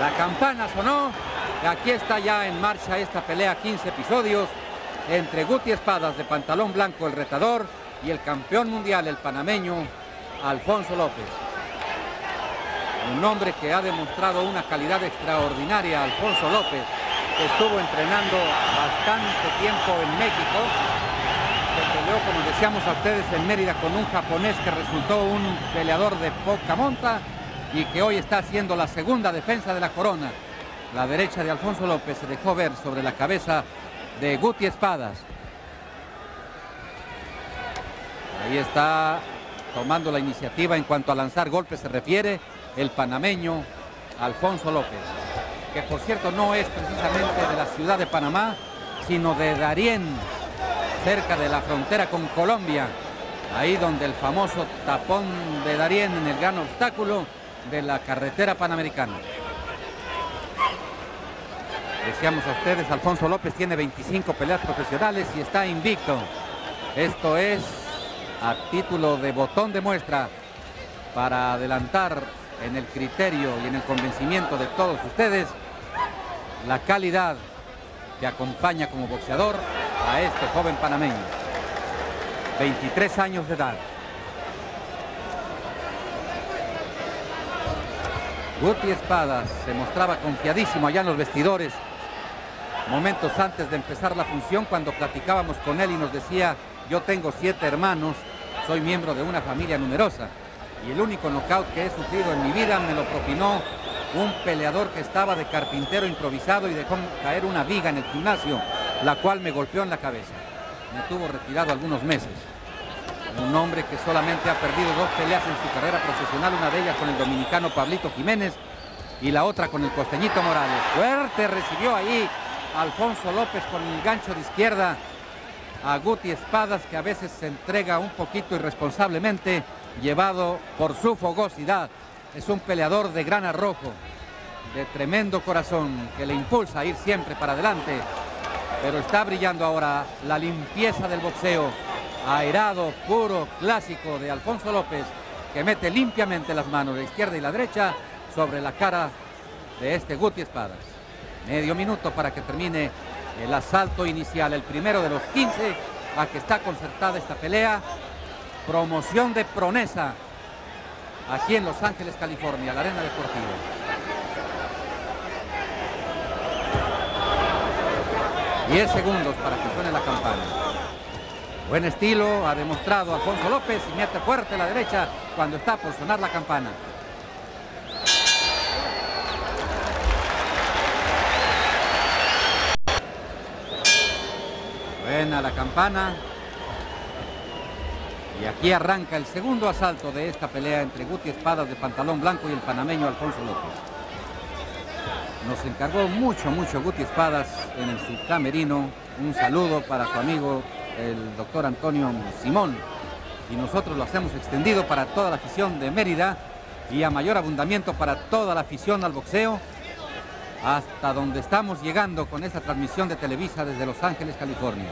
La campana sonó. Aquí está ya en marcha esta pelea, 15 episodios, entre Guti Espadas de pantalón blanco, el retador, y el campeón mundial, el panameño, Alfonso López. Un hombre que ha demostrado una calidad extraordinaria, Alfonso López, que estuvo entrenando bastante tiempo en México, que peleó, como decíamos a ustedes, en Mérida con un japonés que resultó un peleador de poca monta y que hoy está haciendo la segunda defensa de la corona. La derecha de Alfonso López se dejó ver sobre la cabeza de Guti Espadas. Ahí está tomando la iniciativa en cuanto a lanzar golpes se refiere el panameño Alfonso López, que por cierto no es precisamente de la ciudad de Panamá, sino de Darién, cerca de la frontera con Colombia, ahí donde el famoso tapón de Darién en el gran obstáculo de la carretera panamericana. Decíamos a ustedes, Alfonso López tiene 25 peleas profesionales y está invicto. Esto es a título de botón de muestra para adelantar en el criterio y en el convencimiento de todos ustedes la calidad que acompaña como boxeador a este joven panameño. 23 años de edad. Guti Espadas se mostraba confiadísimo allá en los vestidores momentos antes de empezar la función cuando platicábamos con él y nos decía yo tengo siete hermanos, soy miembro de una familia numerosa y el único knockout que he sufrido en mi vida me lo propinó un peleador que estaba de carpintero improvisado y dejó caer una viga en el gimnasio, la cual me golpeó en la cabeza. Me tuvo retirado algunos meses. Un hombre que solamente ha perdido dos peleas en su carrera profesional, una de ellas con el dominicano Pablito Jiménez y la otra con el costeñito Morales. Fuerte recibió ahí Alfonso López con el gancho de izquierda a Guti Espadas, que a veces se entrega un poquito irresponsablemente, llevado por su fogosidad. Es un peleador de gran arrojo, de tremendo corazón, que le impulsa a ir siempre para adelante. Pero está brillando ahora la limpieza del boxeo, aerado, puro, clásico de Alfonso López, que mete limpiamente las manos, la izquierda y la derecha, sobre la cara de este Guti Espadas. Medio minuto para que termine el asalto inicial, el primero de los 15 a que está concertada esta pelea. Promoción de Pronesa aquí en Los Ángeles, California, la arena deportiva. Diez segundos para que suene la campana. Buen estilo, ha demostrado Alfonso López y mete fuerte la derecha cuando está por sonar la campana. Buena la campana. Y aquí arranca el segundo asalto de esta pelea entre Guti Espadas de pantalón blanco y el panameño Alfonso López. Nos encargó mucho, mucho Guti Espadas en su camerino. Un saludo para su amigo el doctor Antonio Simón. Y nosotros lo hacemos extendido para toda la afición de Mérida y a mayor abundamiento para toda la afición al boxeo hasta donde estamos llegando con esta transmisión de Televisa desde Los Ángeles, California.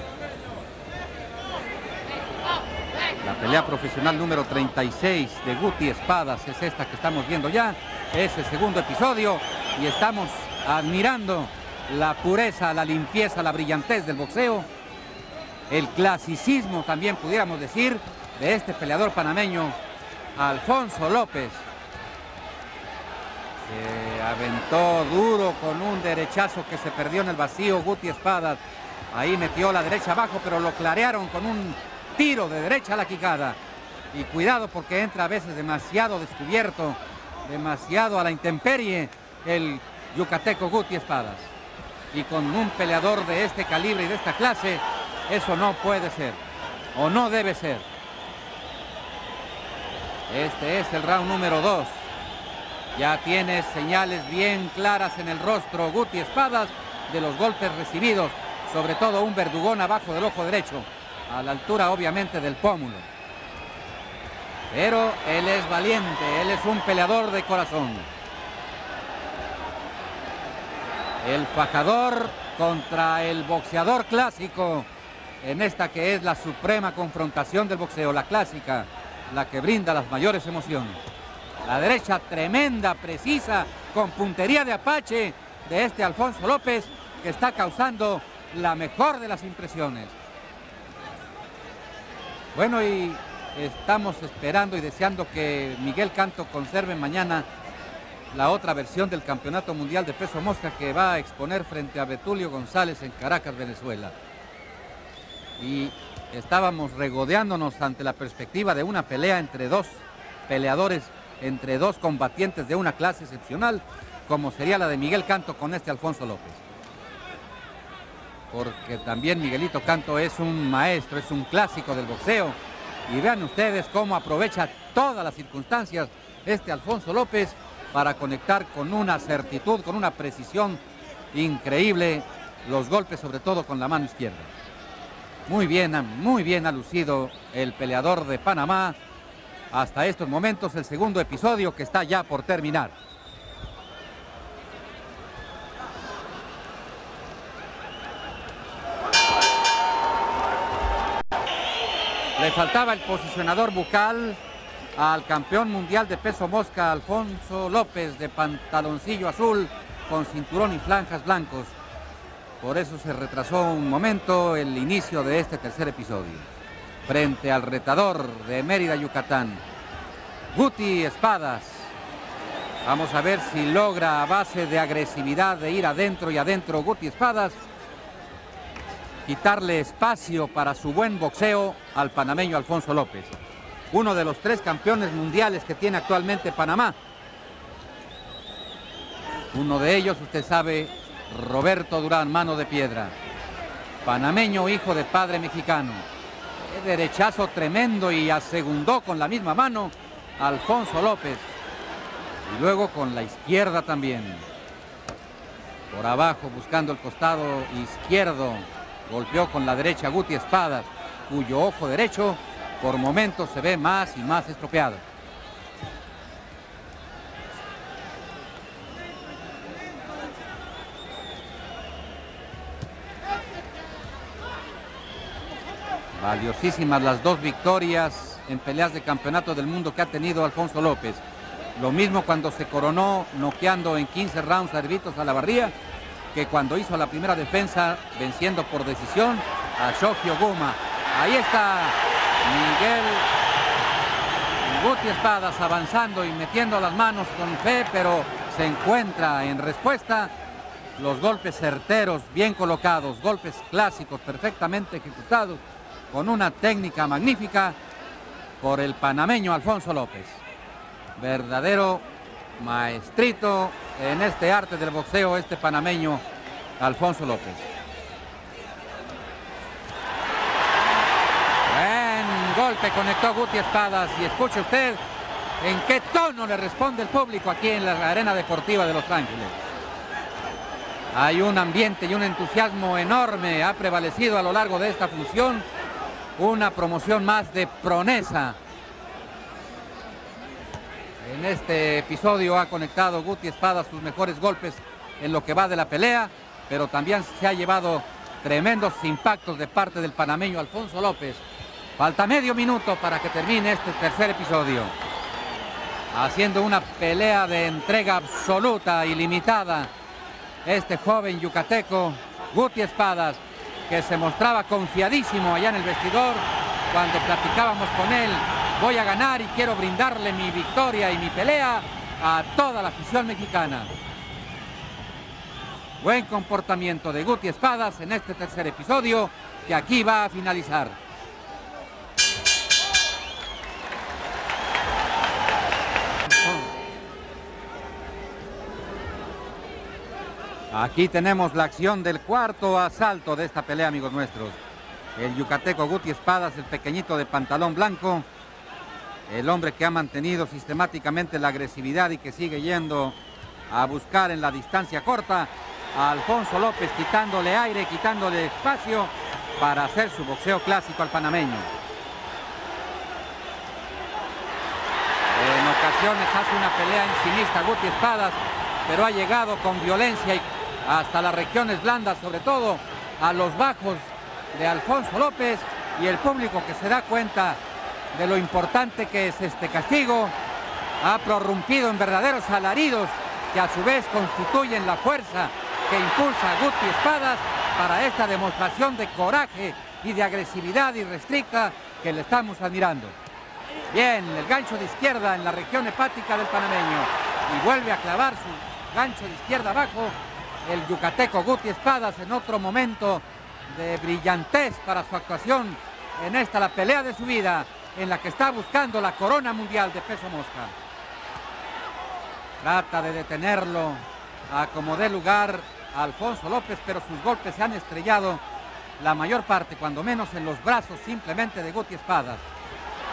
La pelea profesional número 36 de Guti Espadas es esta que estamos viendo ya. Es el segundo episodio y estamos admirando la pureza, la limpieza, la brillantez del boxeo. El clasicismo también pudiéramos decir de este peleador panameño, Alfonso López, se aventó duro con un derechazo que se perdió en el vacío Guti Espadas. Ahí metió la derecha abajo, pero lo clarearon con un tiro de derecha a la quijada. Y cuidado porque entra a veces demasiado descubierto, demasiado a la intemperie el yucateco Guti Espadas. Y con un peleador de este calibre y de esta clase, eso no puede ser, o no debe ser. Este es el round número 2. Ya tiene señales bien claras en el rostro Guti Espadas de los golpes recibidos, sobre todo un verdugón abajo del ojo derecho, a la altura obviamente del pómulo. Pero él es valiente, él es un peleador de corazón. El fajador contra el boxeador clásico en esta que es la suprema confrontación del boxeo, la clásica, la que brinda las mayores emociones. La derecha tremenda, precisa, con puntería de Apache de este Alfonso López, que está causando la mejor de las impresiones. Bueno, y estamos esperando y deseando que Miguel Canto conserve mañana la otra versión del Campeonato Mundial de Peso Mosca que va a exponer frente a Betulio González en Caracas, Venezuela. Y estábamos regodeándonos ante la perspectiva de una pelea entre dos peleadores, entre dos combatientes de una clase excepcional, como sería la de Miguel Canto con este Alfonso López. Porque también Miguelito Canto es un maestro, es un clásico del boxeo. Y vean ustedes cómo aprovecha todas las circunstancias este Alfonso López para conectar con una certitud, con una precisión increíble los golpes, sobre todo con la mano izquierda. Muy bien, muy bien ha lucido el peleador de Panamá. Hasta estos momentos el segundo episodio que está ya por terminar. Le faltaba el posicionador bucal al campeón mundial de peso mosca Alfonso López de pantaloncillo azul con cinturón y flanjas blancos. Por eso se retrasó un momento el inicio de este tercer episodio. Frente al retador de Mérida, Yucatán, Guti Espadas. Vamos a ver si logra a base de agresividad de ir adentro y adentro Guti Espadas quitarle espacio para su buen boxeo al panameño Alfonso López uno de los tres campeones mundiales que tiene actualmente Panamá. Uno de ellos, usted sabe, Roberto Durán, mano de piedra. Panameño, hijo de padre mexicano. Qué derechazo tremendo y asegundó con la misma mano Alfonso López. Y luego con la izquierda también. Por abajo, buscando el costado izquierdo, golpeó con la derecha Guti Espadas, cuyo ojo derecho por momentos se ve más y más estropeado. Valiosísimas las dos victorias en peleas de campeonato del mundo que ha tenido Alfonso López. Lo mismo cuando se coronó noqueando en 15 rounds a Herbitos a la barría que cuando hizo la primera defensa venciendo por decisión a Shogio Guma. Ahí está Miguel Guti Espadas avanzando y metiendo las manos con fe, pero se encuentra en respuesta los golpes certeros, bien colocados, golpes clásicos, perfectamente ejecutados, con una técnica magnífica por el panameño Alfonso López. Verdadero maestrito en este arte del boxeo, este panameño Alfonso López. golpe conectó Guti Espadas y escuche usted en qué tono le responde el público aquí en la Arena Deportiva de Los Ángeles. Hay un ambiente y un entusiasmo enorme, ha prevalecido a lo largo de esta función una promoción más de pronesa. En este episodio ha conectado Guti Espadas sus mejores golpes en lo que va de la pelea, pero también se ha llevado tremendos impactos de parte del panameño Alfonso López, Falta medio minuto para que termine este tercer episodio. Haciendo una pelea de entrega absoluta y limitada. Este joven yucateco, Guti Espadas, que se mostraba confiadísimo allá en el vestidor cuando platicábamos con él. Voy a ganar y quiero brindarle mi victoria y mi pelea a toda la afición mexicana. Buen comportamiento de Guti Espadas en este tercer episodio que aquí va a finalizar. Aquí tenemos la acción del cuarto asalto de esta pelea, amigos nuestros. El yucateco Guti Espadas, el pequeñito de pantalón blanco, el hombre que ha mantenido sistemáticamente la agresividad y que sigue yendo a buscar en la distancia corta a Alfonso López, quitándole aire, quitándole espacio para hacer su boxeo clásico al panameño. En ocasiones hace una pelea encimista Guti Espadas, pero ha llegado con violencia y hasta las regiones blandas, sobre todo a los bajos de Alfonso López y el público que se da cuenta de lo importante que es este castigo ha prorrumpido en verdaderos alaridos que a su vez constituyen la fuerza que impulsa a Guti Espadas para esta demostración de coraje y de agresividad irrestricta que le estamos admirando. Bien, el gancho de izquierda en la región hepática del panameño y vuelve a clavar su gancho de izquierda abajo el yucateco Guti Espadas en otro momento de brillantez para su actuación en esta la pelea de su vida en la que está buscando la corona mundial de peso mosca. Trata de detenerlo a como dé lugar a Alfonso López, pero sus golpes se han estrellado la mayor parte, cuando menos en los brazos simplemente de Guti Espadas.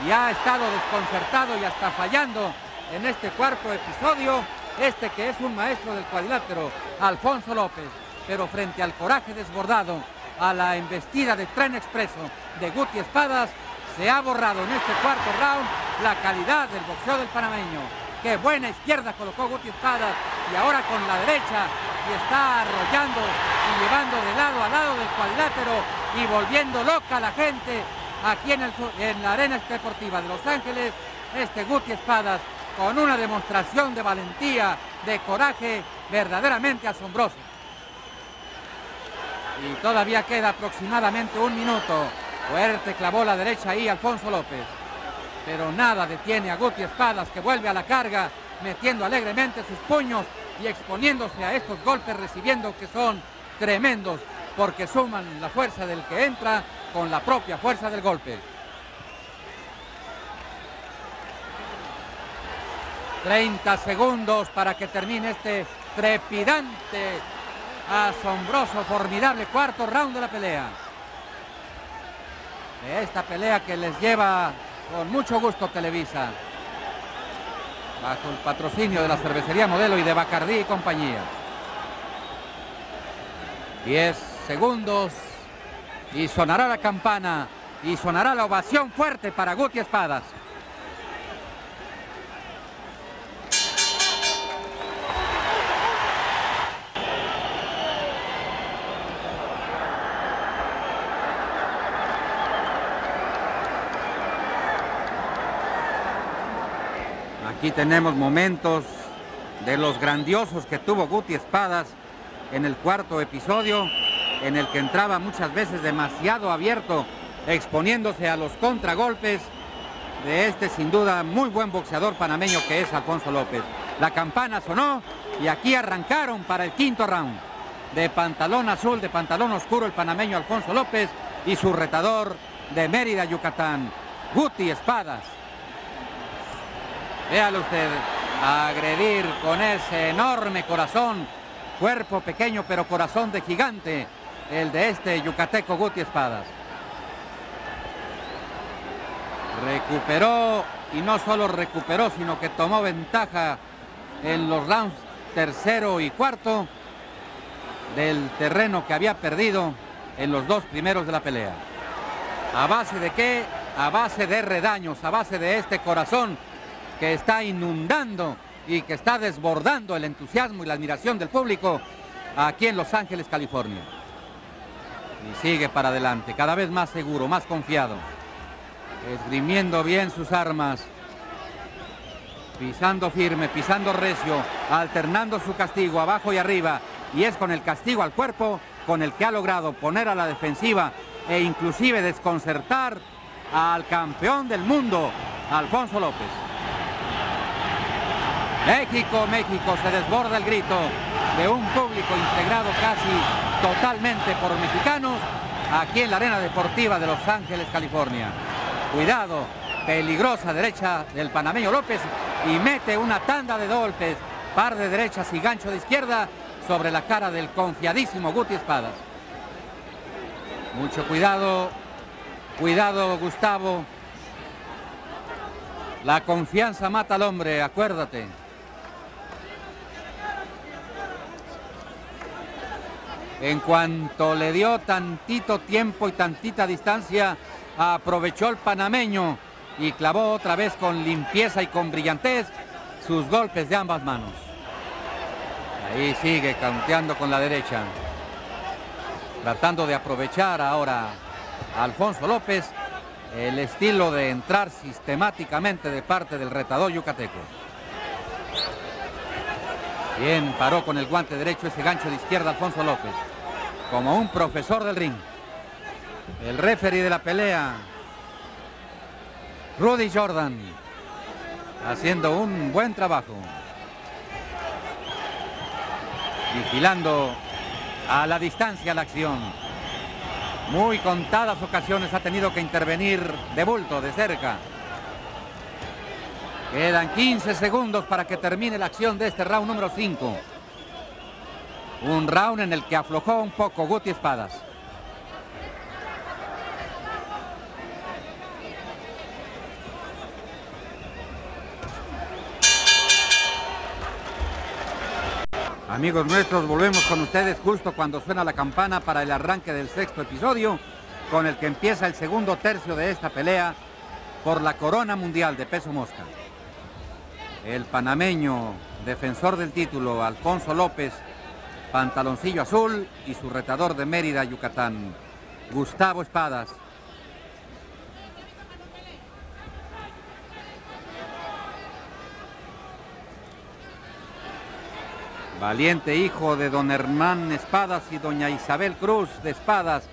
Y ha estado desconcertado y hasta fallando en este cuarto episodio, este que es un maestro del cuadrilátero, Alfonso López. Pero frente al coraje desbordado, a la embestida de tren expreso de Guti Espadas, se ha borrado en este cuarto round la calidad del boxeo del panameño. Qué buena izquierda colocó Guti Espadas y ahora con la derecha y está arrollando y llevando de lado a lado del cuadrilátero y volviendo loca a la gente aquí en, el, en la arena deportiva de Los Ángeles, este Guti Espadas con una demostración de valentía, de coraje verdaderamente asombroso. Y todavía queda aproximadamente un minuto. Fuerte clavó la derecha ahí Alfonso López. Pero nada detiene a Guti Espadas que vuelve a la carga, metiendo alegremente sus puños y exponiéndose a estos golpes recibiendo que son tremendos porque suman la fuerza del que entra con la propia fuerza del golpe. 30 segundos para que termine este trepidante, asombroso, formidable cuarto round de la pelea. De esta pelea que les lleva con mucho gusto Televisa bajo el patrocinio de la cervecería Modelo y de Bacardí y compañía. 10 segundos y sonará la campana y sonará la ovación fuerte para Guti Espadas. Aquí tenemos momentos de los grandiosos que tuvo Guti Espadas en el cuarto episodio, en el que entraba muchas veces demasiado abierto, exponiéndose a los contragolpes de este sin duda muy buen boxeador panameño que es Alfonso López. La campana sonó y aquí arrancaron para el quinto round. De pantalón azul, de pantalón oscuro el panameño Alfonso López y su retador de Mérida, Yucatán, Guti Espadas. Véalo usted, agredir con ese enorme corazón, cuerpo pequeño pero corazón de gigante, el de este yucateco Guti Espadas. Recuperó y no solo recuperó, sino que tomó ventaja en los rounds tercero y cuarto del terreno que había perdido en los dos primeros de la pelea. ¿A base de qué? A base de redaños, a base de este corazón que está inundando y que está desbordando el entusiasmo y la admiración del público aquí en Los Ángeles, California. Y sigue para adelante, cada vez más seguro, más confiado, esgrimiendo bien sus armas, pisando firme, pisando recio, alternando su castigo abajo y arriba, y es con el castigo al cuerpo con el que ha logrado poner a la defensiva e inclusive desconcertar al campeón del mundo, Alfonso López. México, México, se desborda el grito de un público integrado casi totalmente por mexicanos aquí en la Arena Deportiva de Los Ángeles, California. Cuidado, peligrosa derecha del panameño López y mete una tanda de golpes, par de derechas y gancho de izquierda sobre la cara del confiadísimo Guti Espadas. Mucho cuidado, cuidado Gustavo. La confianza mata al hombre, acuérdate. En cuanto le dio tantito tiempo y tantita distancia, aprovechó el panameño y clavó otra vez con limpieza y con brillantez sus golpes de ambas manos. Ahí sigue canteando con la derecha. Tratando de aprovechar ahora a Alfonso López el estilo de entrar sistemáticamente de parte del retador yucateco. Bien, paró con el guante derecho ese gancho de izquierda Alfonso López. Como un profesor del ring. El referee de la pelea, Rudy Jordan, haciendo un buen trabajo. Vigilando a la distancia la acción. Muy contadas ocasiones ha tenido que intervenir de bulto, de cerca. Quedan 15 segundos para que termine la acción de este round número 5. Un round en el que aflojó un poco Guti Espadas. Amigos nuestros, volvemos con ustedes justo cuando suena la campana para el arranque del sexto episodio, con el que empieza el segundo tercio de esta pelea por la corona mundial de peso mosca. El panameño, defensor del título, Alfonso López, pantaloncillo azul, y su retador de Mérida, Yucatán, Gustavo Espadas, Valiente hijo de don Hernán Espadas y doña Isabel Cruz de Espadas,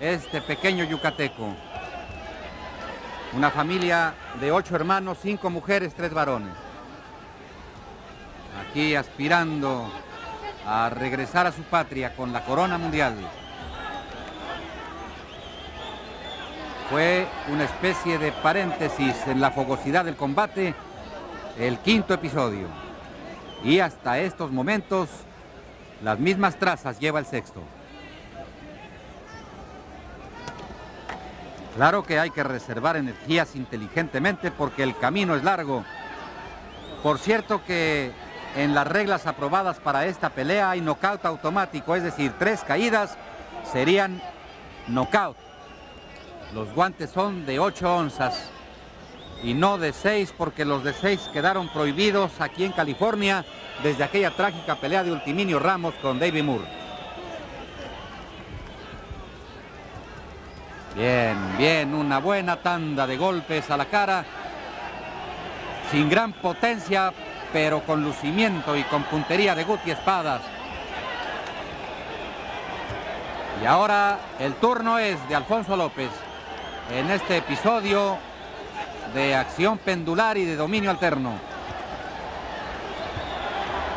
este pequeño yucateco. Una familia de ocho hermanos, cinco mujeres, tres varones. Aquí aspirando a regresar a su patria con la corona mundial. Fue una especie de paréntesis en la fogosidad del combate, el quinto episodio. Y hasta estos momentos, las mismas trazas lleva el sexto. Claro que hay que reservar energías inteligentemente porque el camino es largo. Por cierto que en las reglas aprobadas para esta pelea hay knockout automático, es decir, tres caídas serían knockout. Los guantes son de 8 onzas y no de seis porque los de seis quedaron prohibidos aquí en California desde aquella trágica pelea de Ultiminio Ramos con David Moore. Bien, bien, una buena tanda de golpes a la cara, sin gran potencia, pero con lucimiento y con puntería de Guti Espadas. Y ahora el turno es de Alfonso López. En este episodio de acción pendular y de dominio alterno.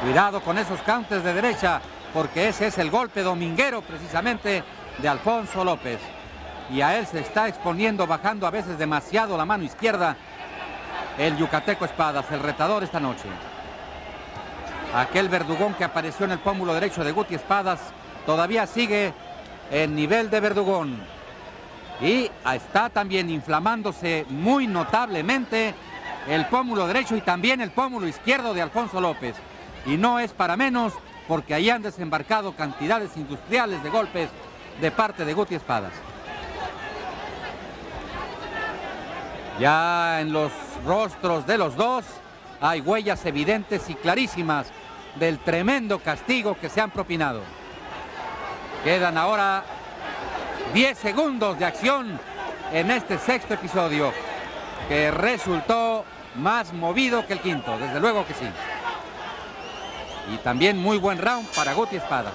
Cuidado con esos cantes de derecha, porque ese es el golpe dominguero precisamente de Alfonso López. Y a él se está exponiendo, bajando a veces demasiado la mano izquierda, el yucateco Espadas, el retador esta noche. Aquel verdugón que apareció en el pómulo derecho de Guti Espadas todavía sigue en nivel de verdugón y está también inflamándose muy notablemente el pómulo derecho y también el pómulo izquierdo de Alfonso López. Y no es para menos porque ahí han desembarcado cantidades industriales de golpes de parte de Guti Espadas. Ya en los rostros de los dos hay huellas evidentes y clarísimas del tremendo castigo que se han propinado. Quedan ahora 10 segundos de acción en este sexto episodio que resultó más movido que el quinto, desde luego que sí. Y también muy buen round para Guti Espadas.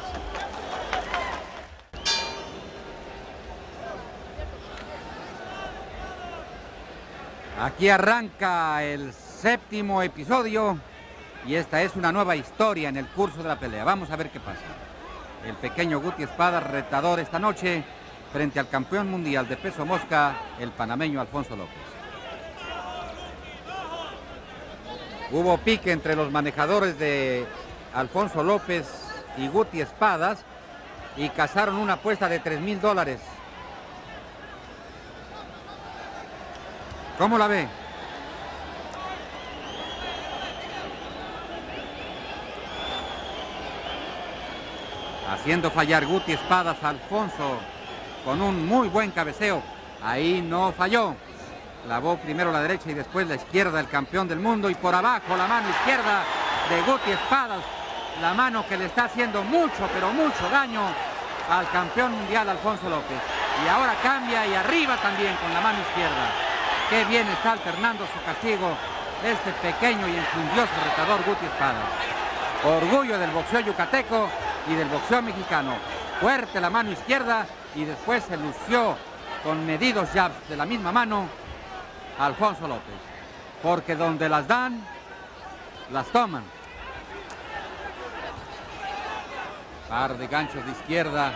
Aquí arranca el séptimo episodio y esta es una nueva historia en el curso de la pelea. Vamos a ver qué pasa. El pequeño Guti Espadas retador esta noche frente al campeón mundial de peso mosca, el panameño Alfonso López. Hubo pique entre los manejadores de Alfonso López y Guti Espadas y cazaron una apuesta de 3 mil dólares. ¿Cómo la ve? Haciendo fallar Guti Espadas Alfonso con un muy buen cabeceo. Ahí no falló. Lavó primero la derecha y después la izquierda el campeón del mundo y por abajo la mano izquierda de Guti Espadas. La mano que le está haciendo mucho, pero mucho daño al campeón mundial Alfonso López. Y ahora cambia y arriba también con la mano izquierda. Qué bien está alternando su castigo este pequeño y enjundioso retador Guti Espadas. Orgullo del boxeo yucateco y del boxeo mexicano. Fuerte la mano izquierda y después se lució con medidos jabs de la misma mano Alfonso López. Porque donde las dan, las toman. Par de ganchos de izquierda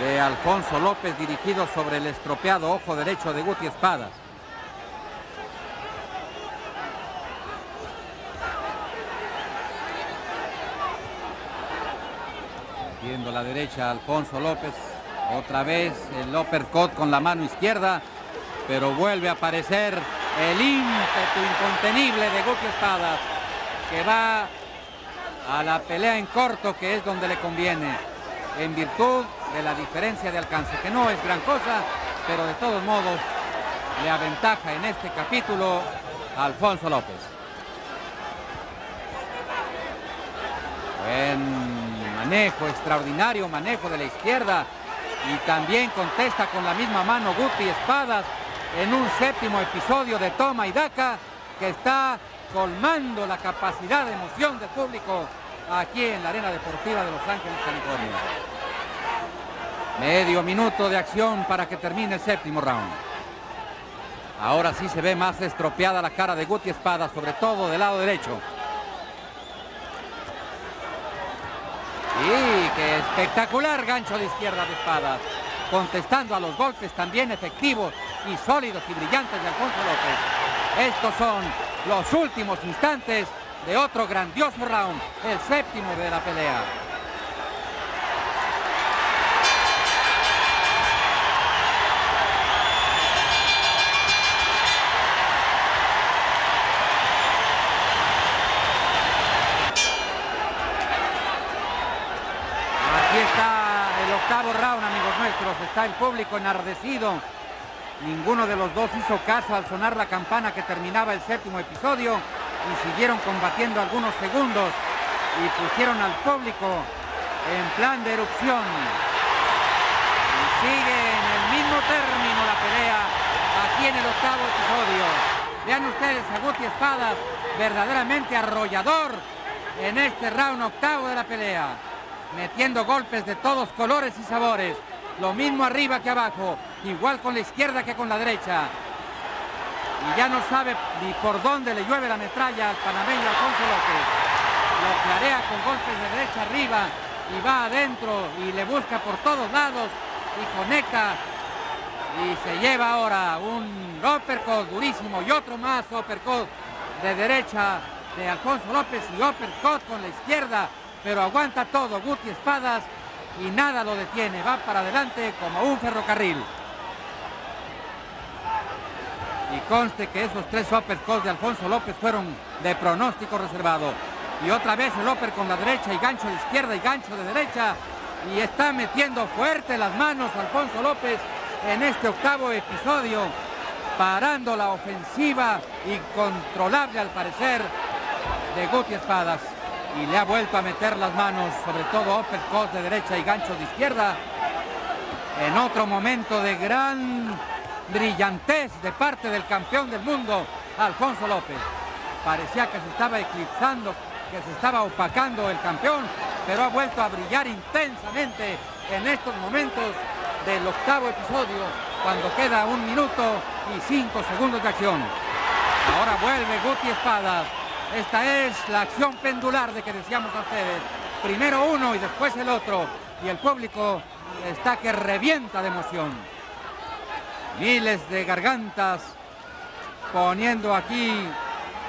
de Alfonso López dirigido sobre el estropeado ojo derecho de Guti Espadas. Viendo la derecha Alfonso López. Otra vez el uppercut con la mano izquierda. Pero vuelve a aparecer el ímpetu incontenible de Guti Espadas. Que va a la pelea en corto que es donde le conviene. En virtud de la diferencia de alcance, que no es gran cosa, pero de todos modos le aventaja en este capítulo a Alfonso López. Manejo, extraordinario manejo de la izquierda y también contesta con la misma mano Guti Espadas en un séptimo episodio de toma y daca que está colmando la capacidad de emoción del público aquí en la Arena Deportiva de Los Ángeles, California. Medio minuto de acción para que termine el séptimo round. Ahora sí se ve más estropeada la cara de Guti Espada, sobre todo del lado derecho. Y qué espectacular gancho de izquierda de Espada, contestando a los golpes también efectivos y sólidos y brillantes de Alfonso López. Estos son los últimos instantes de otro grandioso round, el séptimo de la pelea. Está el público enardecido. Ninguno de los dos hizo caso al sonar la campana que terminaba el séptimo episodio y siguieron combatiendo algunos segundos y pusieron al público en plan de erupción. Y sigue en el mismo término la pelea aquí en el octavo episodio. Vean ustedes a Guti Espadas, verdaderamente arrollador en este round octavo de la pelea, metiendo golpes de todos colores y sabores. Lo mismo arriba que abajo, igual con la izquierda que con la derecha. Y ya no sabe ni por dónde le llueve la metralla al panameño Alfonso López. Lo clarea con golpes de derecha arriba y va adentro y le busca por todos lados y conecta. Y se lleva ahora un uppercut durísimo y otro más uppercut de derecha de Alfonso López y uppercut con la izquierda, pero aguanta todo Guti Espadas y nada lo detiene, va para adelante como un ferrocarril. Y conste que esos tres uppercuts de Alfonso López fueron de pronóstico reservado. Y otra vez el upper con la derecha y gancho de izquierda y gancho de derecha. Y está metiendo fuerte las manos Alfonso López en este octavo episodio, parando la ofensiva incontrolable al parecer de Guti Espadas. Y le ha vuelto a meter las manos, sobre todo uppercuts de derecha y gancho de izquierda. En otro momento de gran brillantez de parte del campeón del mundo, Alfonso López. Parecía que se estaba eclipsando, que se estaba opacando el campeón, pero ha vuelto a brillar intensamente en estos momentos del octavo episodio, cuando queda un minuto y cinco segundos de acción. Ahora vuelve Guti Espadas. Esta es la acción pendular de que decíamos a. Primero uno y después el otro. Y el público está que revienta de emoción miles de gargantas poniendo aquí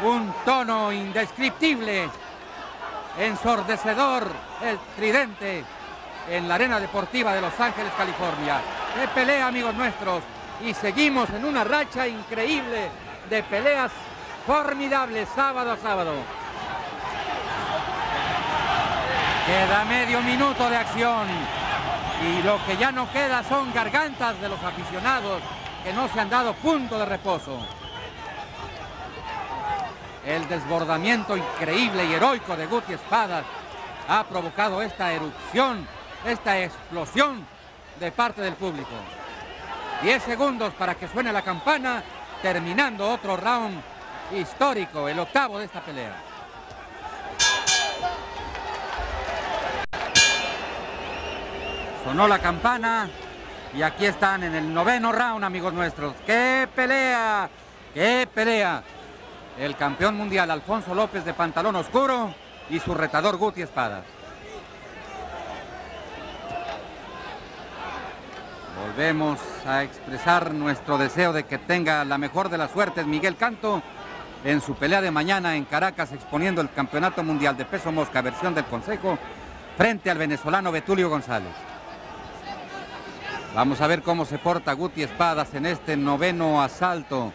un tono indescriptible, ensordecedor, el tridente en la arena deportiva de Los Ángeles, California. De pelea, amigos nuestros, y seguimos en una racha increíble de peleas formidables sábado a sábado. Queda medio minuto de acción y lo que ya no queda son gargantas de los aficionados que no se han dado punto de reposo. El desbordamiento increíble y heroico de Guti Espadas ha provocado esta erupción, esta explosión de parte del público. Diez segundos para que suene la campana, terminando otro round histórico, el octavo de esta pelea. Sonó la campana y aquí están en el noveno round, amigos nuestros. ¡Qué pelea! ¡Qué pelea! El campeón mundial Alfonso López de pantalón oscuro y su retador Guti Espada. Volvemos a expresar nuestro deseo de que tenga la mejor de las suertes Miguel Canto en su pelea de mañana en Caracas exponiendo el Campeonato Mundial de Peso Mosca versión del Consejo frente al venezolano Betulio González. Vamos a ver cómo se porta Guti Espadas en este noveno asalto.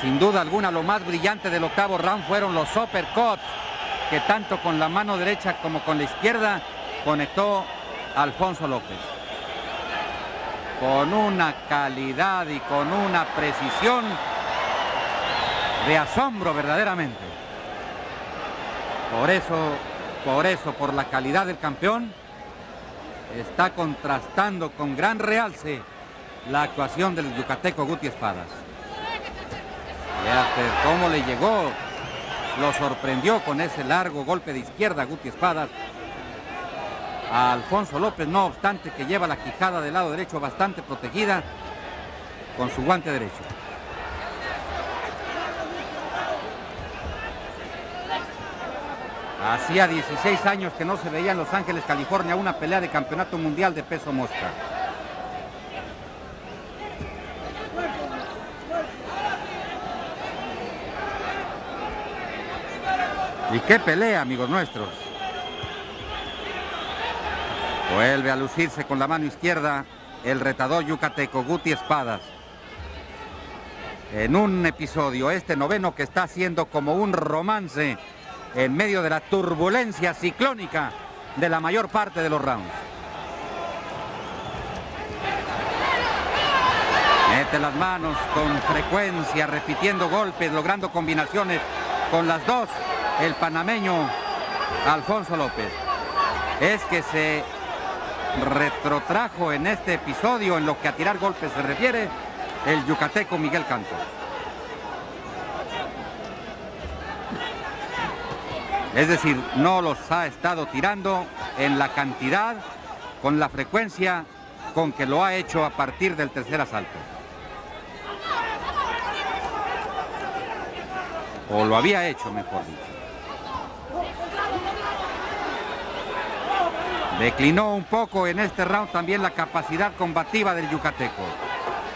Sin duda alguna lo más brillante del octavo round fueron los uppercuts que tanto con la mano derecha como con la izquierda conectó Alfonso López. Con una calidad y con una precisión de asombro verdaderamente. Por eso, por eso, por la calidad del campeón, está contrastando con gran realce la actuación del yucateco Guti Espadas. Vea cómo le llegó, lo sorprendió con ese largo golpe de izquierda Guti Espadas a Alfonso López, no obstante que lleva la quijada del lado derecho bastante protegida con su guante derecho. Hacía 16 años que no se veía en Los Ángeles, California, una pelea de campeonato mundial de peso mosca. ¿Y qué pelea, amigos nuestros? Vuelve a lucirse con la mano izquierda el retador yucateco Guti Espadas. En un episodio, este noveno que está haciendo como un romance en medio de la turbulencia ciclónica de la mayor parte de los rounds. Mete las manos con frecuencia, repitiendo golpes, logrando combinaciones con las dos, el panameño Alfonso López. Es que se retrotrajo en este episodio en lo que a tirar golpes se refiere el yucateco Miguel Canto. Es decir, no los ha estado tirando en la cantidad, con la frecuencia con que lo ha hecho a partir del tercer asalto. O lo había hecho, mejor dicho. Declinó un poco en este round también la capacidad combativa del yucateco.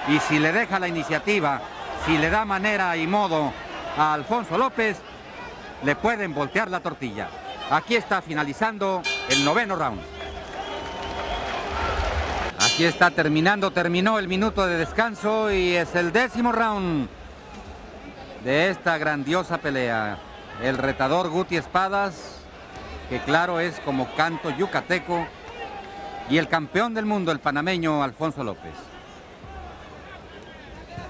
Y si le deja la iniciativa, si le da manera y modo a Alfonso López, le pueden voltear la tortilla. Aquí está finalizando el noveno round. Aquí está terminando, terminó el minuto de descanso y es el décimo round de esta grandiosa pelea. El retador Guti Espadas, que claro es como canto yucateco, y el campeón del mundo, el panameño Alfonso López.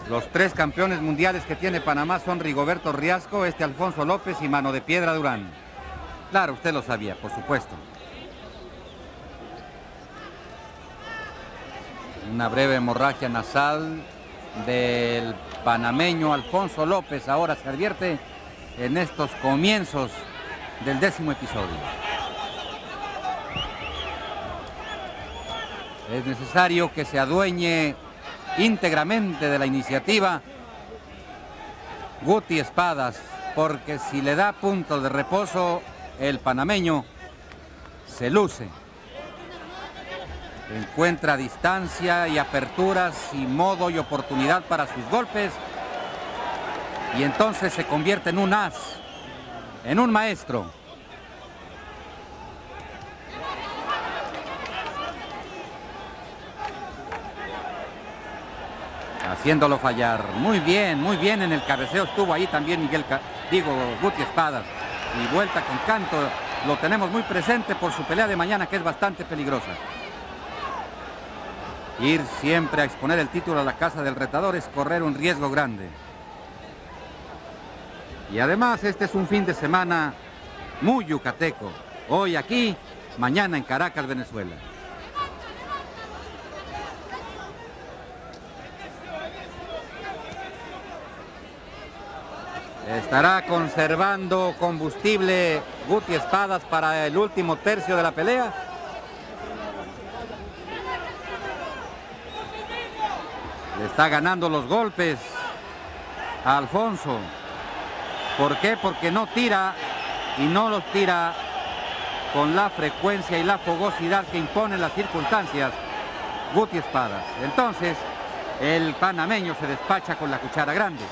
Los tres campeones mundiales que tiene Panamá son Rigoberto Riasco, este Alfonso López y Mano de Piedra Durán. Claro, usted lo sabía, por supuesto. Una breve hemorragia nasal del panameño Alfonso López ahora se advierte en estos comienzos del décimo episodio. Es necesario que se adueñe íntegramente de la iniciativa Guti Espadas, porque si le da punto de reposo, el panameño se luce. Encuentra distancia y aperturas y modo y oportunidad para sus golpes y entonces se convierte en un as, en un maestro. Haciéndolo fallar. Muy bien, muy bien en el cabeceo estuvo ahí también Miguel, digo, Guti Espadas. Y vuelta con canto, lo tenemos muy presente por su pelea de mañana que es bastante peligrosa. Ir siempre a exponer el título a la casa del retador es correr un riesgo grande. Y además este es un fin de semana muy yucateco. Hoy aquí, mañana en Caracas, Venezuela. Estará conservando combustible Guti Espadas para el último tercio de la pelea. Le está ganando los golpes a Alfonso. ¿Por qué? Porque no tira y no los tira con la frecuencia y la fogosidad que imponen las circunstancias Guti Espadas. Entonces, el panameño se despacha con la cuchara grande.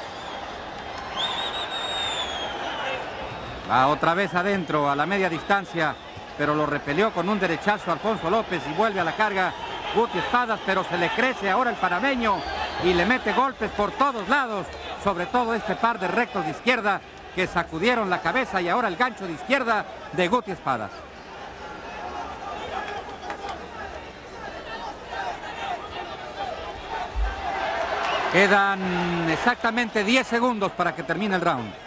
Va otra vez adentro, a la media distancia, pero lo repelió con un derechazo Alfonso López y vuelve a la carga Guti Espadas, pero se le crece ahora el panameño y le mete golpes por todos lados, sobre todo este par de rectos de izquierda que sacudieron la cabeza y ahora el gancho de izquierda de Guti Espadas. Quedan exactamente 10 segundos para que termine el round.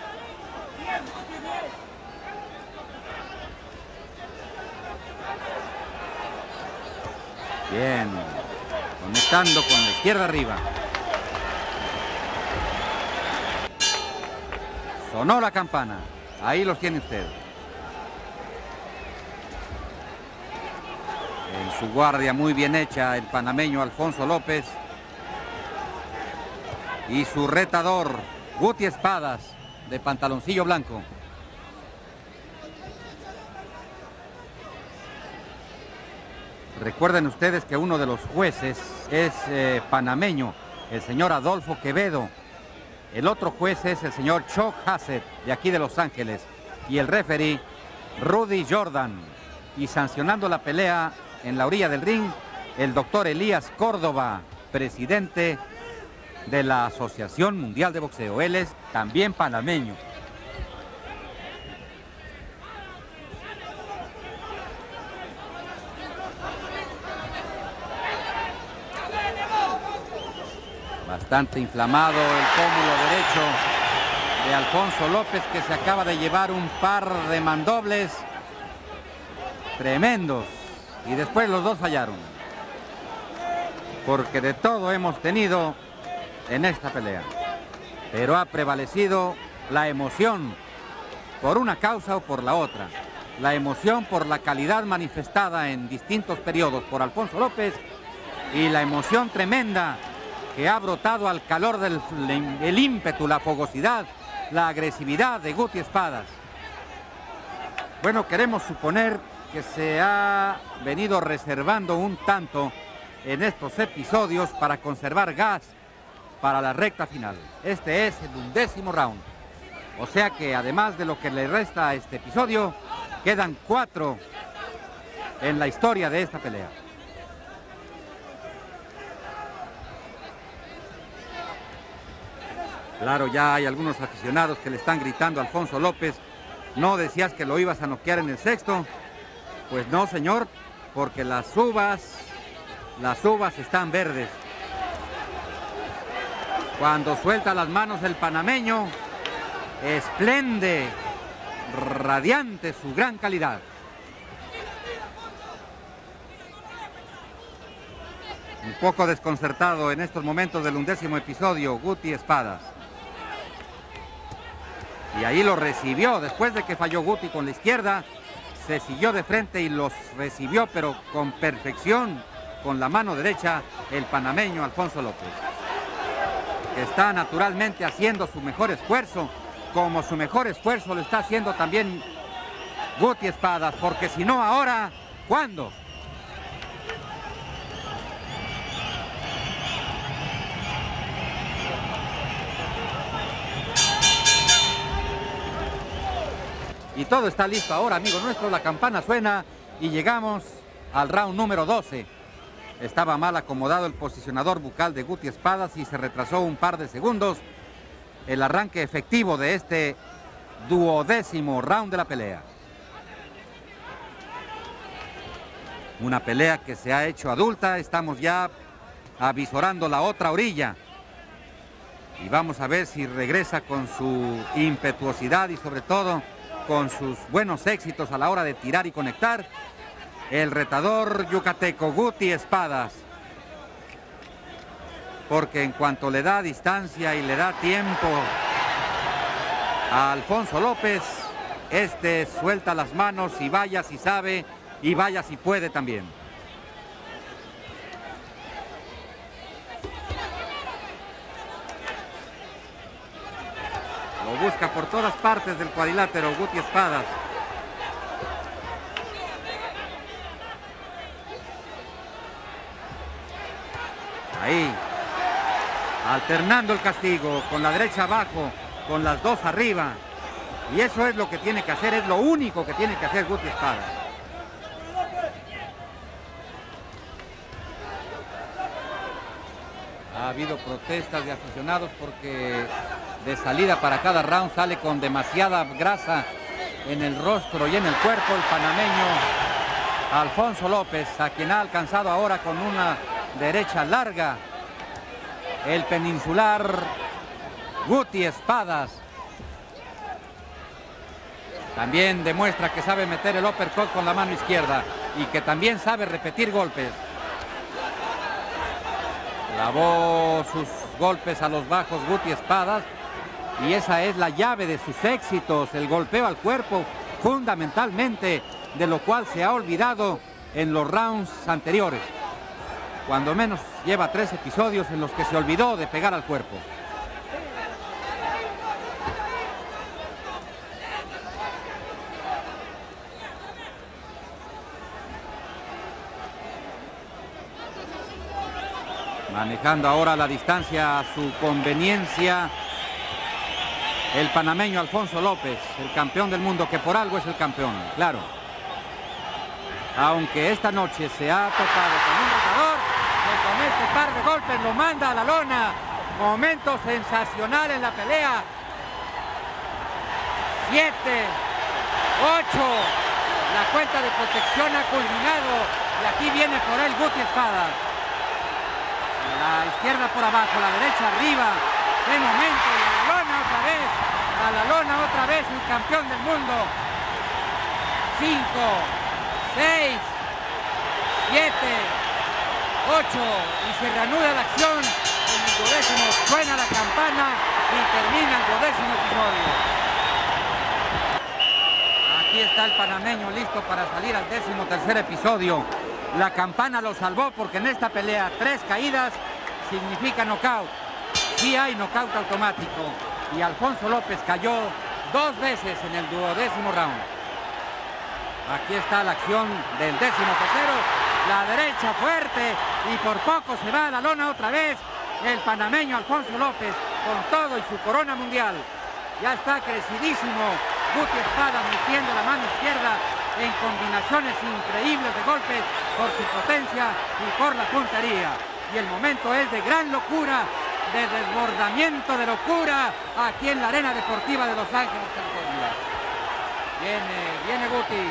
Bien, conectando con la izquierda arriba. Sonó la campana. Ahí los tiene usted. En su guardia muy bien hecha el panameño Alfonso López. Y su retador Guti Espadas de pantaloncillo blanco. Recuerden ustedes que uno de los jueces es eh, panameño, el señor Adolfo Quevedo. El otro juez es el señor Chuck Hassett, de aquí de Los Ángeles. Y el referee, Rudy Jordan. Y sancionando la pelea en la orilla del ring, el doctor Elías Córdoba, presidente de la Asociación Mundial de Boxeo. Él es también panameño. Bastante inflamado el pómulo derecho de Alfonso López que se acaba de llevar un par de mandobles tremendos y después los dos fallaron. Porque de todo hemos tenido en esta pelea. Pero ha prevalecido la emoción por una causa o por la otra. La emoción por la calidad manifestada en distintos periodos por Alfonso López y la emoción tremenda que ha brotado al calor del el ímpetu, la fogosidad, la agresividad de Guti Espadas. Bueno, queremos suponer que se ha venido reservando un tanto en estos episodios para conservar gas para la recta final. Este es el undécimo round. O sea que además de lo que le resta a este episodio, quedan cuatro en la historia de esta pelea. Claro, ya hay algunos aficionados que le están gritando a Alfonso López, no decías que lo ibas a noquear en el sexto. Pues no, señor, porque las uvas, las uvas están verdes. Cuando suelta las manos el panameño, esplende, radiante su gran calidad. Un poco desconcertado en estos momentos del undécimo episodio, Guti Espadas. Y ahí lo recibió, después de que falló Guti con la izquierda, se siguió de frente y los recibió, pero con perfección, con la mano derecha, el panameño Alfonso López está naturalmente haciendo su mejor esfuerzo, como su mejor esfuerzo lo está haciendo también Guti Espadas, porque si no ahora, ¿cuándo? Y todo está listo ahora, amigo nuestro, la campana suena y llegamos al round número 12. Estaba mal acomodado el posicionador bucal de Guti Espadas y se retrasó un par de segundos el arranque efectivo de este duodécimo round de la pelea. Una pelea que se ha hecho adulta, estamos ya avisorando la otra orilla. Y vamos a ver si regresa con su impetuosidad y sobre todo con sus buenos éxitos a la hora de tirar y conectar el retador yucateco Guti Espadas. Porque en cuanto le da distancia y le da tiempo a Alfonso López, este suelta las manos y vaya si sabe y vaya si puede también. Busca por todas partes del cuadrilátero Guti Espadas. Ahí. Alternando el castigo con la derecha abajo, con las dos arriba. Y eso es lo que tiene que hacer, es lo único que tiene que hacer Guti Espadas. Ha habido protestas de aficionados porque de salida para cada round sale con demasiada grasa en el rostro y en el cuerpo el panameño Alfonso López, a quien ha alcanzado ahora con una derecha larga el peninsular Guti Espadas. También demuestra que sabe meter el uppercut con la mano izquierda y que también sabe repetir golpes. Lavó sus golpes a los bajos Guti Espadas y esa es la llave de sus éxitos, el golpeo al cuerpo, fundamentalmente, de lo cual se ha olvidado en los rounds anteriores. Cuando menos lleva tres episodios en los que se olvidó de pegar al cuerpo. Manejando ahora la distancia a su conveniencia el panameño Alfonso López, el campeón del mundo, que por algo es el campeón, claro. Aunque esta noche se ha tocado con un retador, que con este par de golpes lo manda a la lona. Momento sensacional en la pelea. Siete, ocho. La cuenta de protección ha culminado. Y aquí viene por él Guti Espada. La izquierda por abajo, la derecha arriba. ¡Qué momento! la lona otra vez! A la lona otra vez el campeón del mundo. 5, 6, 7, 8 y se reanuda la acción. En el duodécimo suena la campana y termina el duodécimo episodio. Aquí está el panameño listo para salir al décimo tercer episodio. La campana lo salvó porque en esta pelea tres caídas significa knockout. Sí hay knockout automático y Alfonso López cayó dos veces en el duodécimo round. Aquí está la acción del décimo tercero, la derecha fuerte y por poco se va a la lona otra vez el panameño Alfonso López con todo y su corona mundial. Ya está crecidísimo Guti Espada metiendo la mano izquierda en combinaciones increíbles de golpes por su potencia y por la puntería. Y el momento es de gran locura de desbordamiento de locura aquí en la Arena Deportiva de Los Ángeles, California. Viene, viene Guti,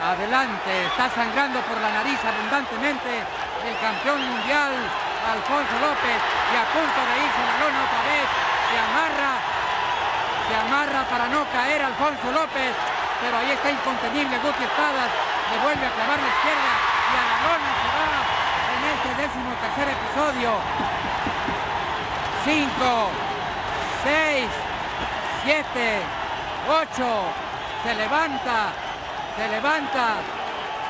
adelante, está sangrando por la nariz abundantemente el campeón mundial Alfonso López y a punto de irse la lona otra vez, se amarra, se amarra para no caer Alfonso López, pero ahí está incontenible Guti Espadas, le vuelve a clavar la izquierda y a la lona se va en este décimo tercer episodio. 5, 6, 7, 8, se levanta, se levanta,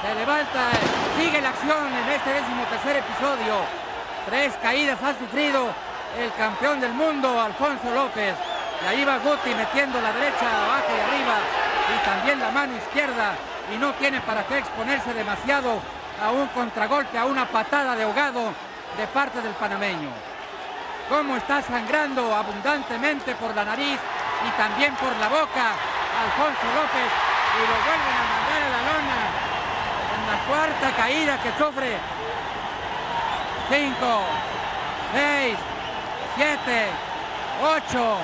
se levanta, sigue la acción en este décimo tercer episodio. Tres caídas ha sufrido el campeón del mundo, Alfonso López. Y ahí va Guti metiendo la derecha abajo y arriba. Y también la mano izquierda. Y no tiene para qué exponerse demasiado a un contragolpe, a una patada de ahogado de parte del panameño cómo está sangrando abundantemente por la nariz y también por la boca Alfonso López y lo vuelven a mandar a la lona en la cuarta caída que sufre. 5 6 7 8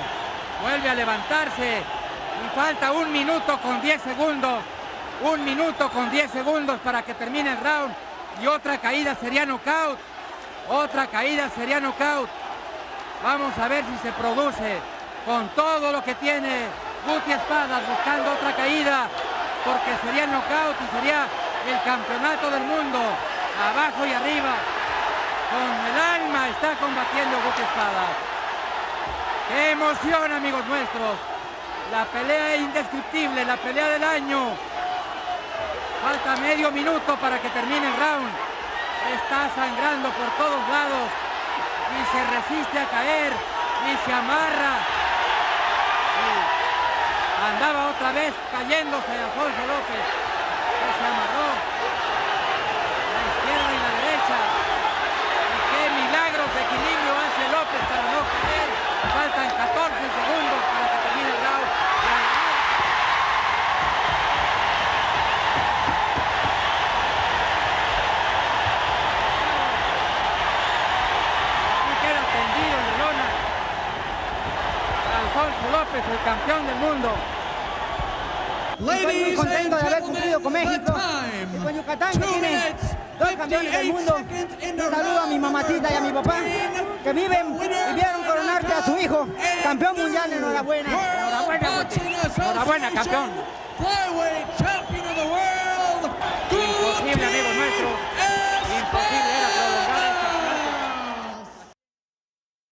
vuelve a levantarse. Y falta un minuto con 10 segundos. Un minuto con 10 segundos para que termine el round. Y otra caída sería knockout otra caída sería knockout Vamos a ver si se produce con todo lo que tiene Guti Espadas buscando otra caída porque sería knockout y sería el campeonato del mundo. Abajo y arriba con el alma está combatiendo Guti Espadas. Qué emoción amigos nuestros. La pelea es indescriptible la pelea del año. Falta medio minuto para que termine el round. Está sangrando por todos lados y se resiste a caer y se amarra. Andaba otra vez cayéndose Alfonso López. Se amarró. La izquierda y la derecha. Y qué milagros de equilibrio hace López para no caer. Faltan 14 segundos El campeón del mundo. Estoy muy contento de haber cumplido con México y con Yucatán que tiene dos campeones del mundo. Un saludo a mi mamacita y a mi papá que viven y vieron coronarte a su hijo, campeón mundial. Enhorabuena. Enhorabuena, Enhorabuena, campeón. Imposible, amigo nuestro. Imposible.